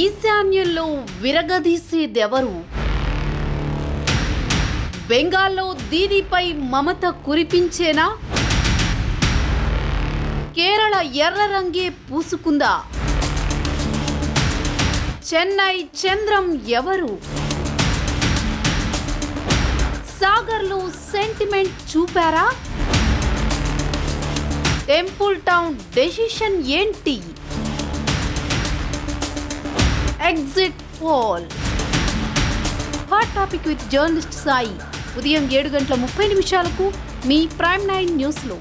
ఈశాన్యంలో విరగదీసేదెవరు? బెంగాల్లో దీదీపై మమత కురిపించేనా? కేరళ ఎర్ర రంగే పూసుకుందా? చెన్నై చంద్రం ఎవరు? సాగర్లో సెంటిమెంట్ చూపారా? టెంపుల్ టౌన్ డెసిషన్ ఏంటి? Exit poll. Hot topic with journalist Sai. ఉదయం ఏడు గంటల ముప్పై నిమిషాలకు మీ ప్రైమ్ నైన్ న్యూస్లో.